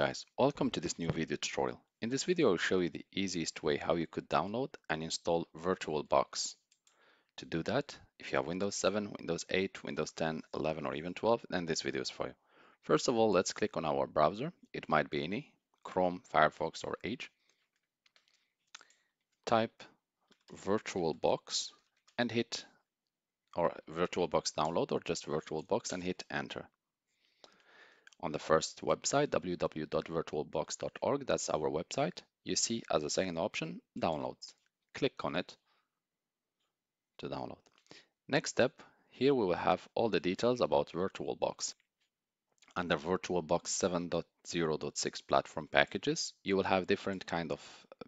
guys, welcome to this new video tutorial. In this video, I'll show you the easiest way how you could download and install VirtualBox. To do that, if you have Windows 7, Windows 8, Windows 10, 11, or even 12, then this video is for you. First of all, let's click on our browser. It might be any, Chrome, Firefox, or Edge. Type VirtualBox and hit, or VirtualBox download, or just VirtualBox and hit enter on the first website, www.virtualbox.org, that's our website, you see as a second option, downloads. Click on it to download. Next step, here we will have all the details about VirtualBox. Under VirtualBox 7.0.6 platform packages, you will have different kind of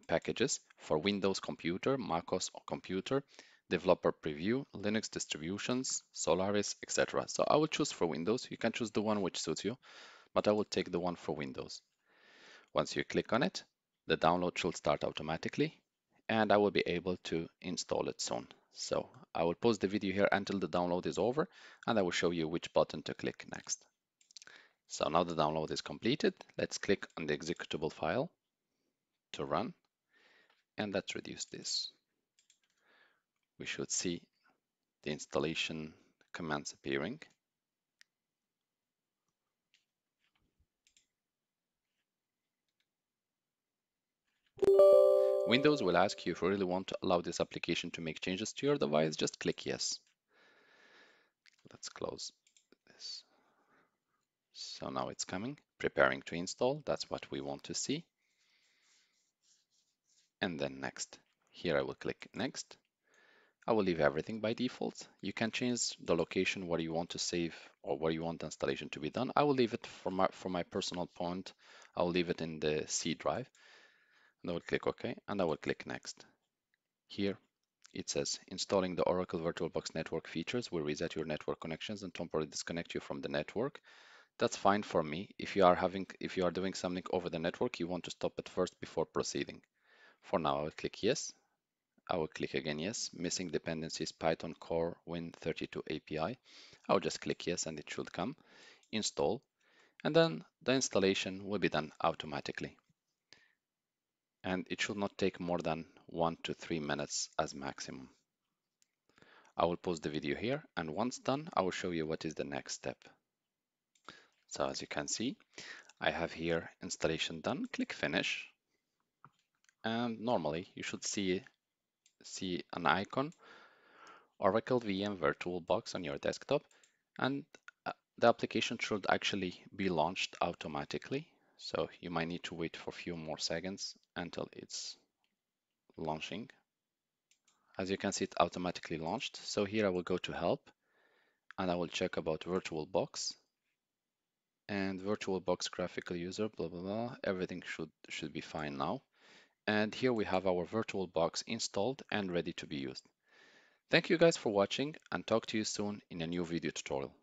packages for Windows computer, MacOS computer, developer preview, Linux distributions, Solaris, etc. So I will choose for Windows. You can choose the one which suits you, but I will take the one for Windows. Once you click on it, the download should start automatically and I will be able to install it soon. So I will pause the video here until the download is over and I will show you which button to click next. So now the download is completed. Let's click on the executable file to run and let's reduce this we should see the installation commands appearing. Windows will ask you if you really want to allow this application to make changes to your device, just click yes. Let's close this. So now it's coming, preparing to install. That's what we want to see. And then next. Here I will click next. I will leave everything by default. You can change the location where you want to save or where you want the installation to be done. I will leave it for my, for my personal point. I will leave it in the C drive. And I will click OK and I will click Next. Here it says installing the Oracle VirtualBox network features will reset your network connections and temporarily disconnect you from the network. That's fine for me. If you are having, if you are doing something over the network, you want to stop it first before proceeding. For now, I will click yes I will click again yes. Missing dependencies Python core Win32 API. I will just click yes and it should come. Install. And then the installation will be done automatically. And it should not take more than one to three minutes as maximum. I will pause the video here and once done, I will show you what is the next step. So as you can see, I have here installation done, click finish. And normally you should see see an icon, Oracle VM VirtualBox on your desktop, and uh, the application should actually be launched automatically. So you might need to wait for a few more seconds until it's launching. As you can see, it automatically launched. So here I will go to help and I will check about VirtualBox and VirtualBox graphical user, blah, blah, blah. Everything should, should be fine now. And here we have our VirtualBox installed and ready to be used. Thank you guys for watching and talk to you soon in a new video tutorial.